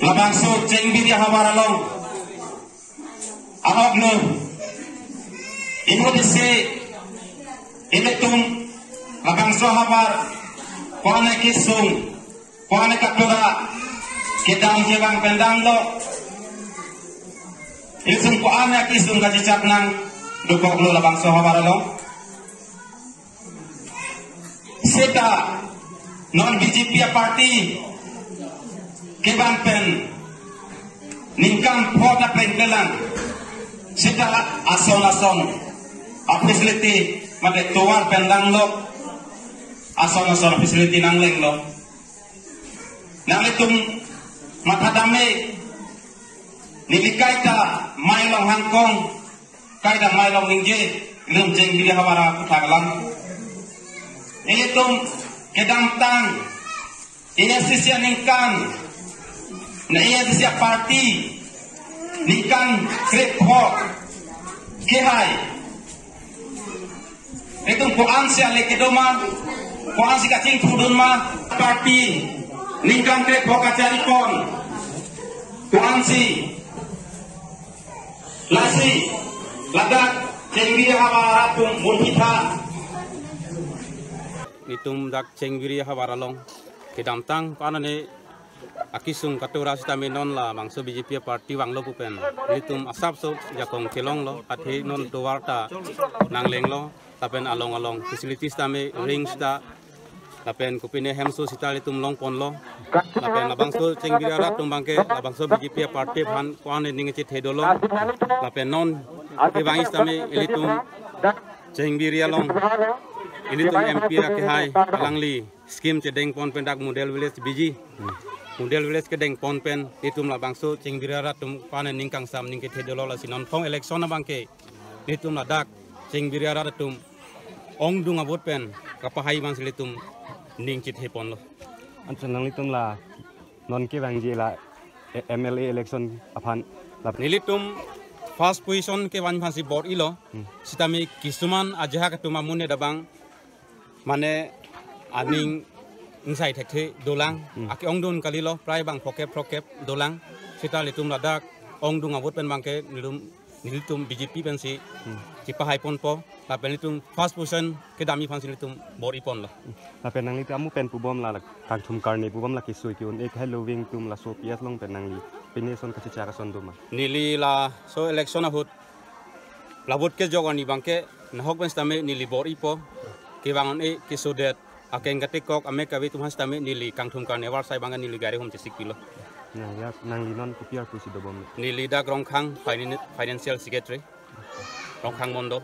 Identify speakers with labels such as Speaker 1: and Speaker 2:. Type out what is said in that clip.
Speaker 1: labang so jeng biri hawara long. Ahok no. Ibu dise iletum labang so hawar kuane kisung kuane katura kedang jebang pendang lo. Ilsum kuane kisung kacicap nang dukok lo labang so hawara long. Seta non BJP party keban pen ningkang phoda pen kelang. Sita ason ason a facility mate tuwar pendang lo. Ason ason facility nang leng lo. Nang itum matadame nilikai ta mailong hangkong kai da mailong ningje lum jeng bili hawara kutagalang itum kedang tang. Ini sisi ningkang na iya siya party nikan krip ho kihay itong kuan siya lekidoma kuan si kacing pudun ma party nikan krip ho kacaripon kuan si. Lasi. Ladak cengbi hawaratong mulhita
Speaker 2: nitum dak cengviri hawaralong kedamtang panane akisung katura sitami non la mangso BJP party wang lo pupen. Nitum asap so jakong kelong lo athe non tuwarta nangleng lo tapen along along. Facilities tami rings ta tapen kupine hemso sita litum long pon lo. Tapen labang so cengviri ara tum bangke labang so BJP party phan kwane ninge chit hedolo tapen non ke bangis tami ilitum cengviri along. Ini tuh MP ke hai alangli skim cedeng pon pendak model village biji model village kedeng pon pen itum la bangso cing birara tum pane ningkang sam ningke thedolo la sinon phong election na bangke itum la dak cing birara tum ong dung abot pen kapahai bang silitum ning chit he pon lo.
Speaker 3: An senang litum la non ke bang je la MLA election aphan la
Speaker 2: nilitum first position ke wan phansi board ilo sitami kisuman ajaha ka tuma mune dabang মানে aning insai thekhe dolang. Aki ong dun kalilo prai bang phokep phokep dolang. Sita litum ladak ong dung abot pen bangke nilum nilitum BJP pen si. Cipa hai pon po la pen litum first position ke dami phan si litum bor ipon lo.
Speaker 3: La pen nang li amu pen pubom la kang thum karne pubom la kisui ki un. Ek hello wing tum la so pias long pen nang li. Pene son ka chicha ka son duma
Speaker 2: nili la so election ahut labut ke jogani bangke nahok ben stame nili bor ipo ke bangon e ke sodet akeng katik kok ame kawi tuhan stame nili kang thum karne war sai bangan nili gari hom cesik pilo
Speaker 3: na ya nang linon kupiar ku si dobom
Speaker 2: nili da grong khang financial secretary grong khang mondo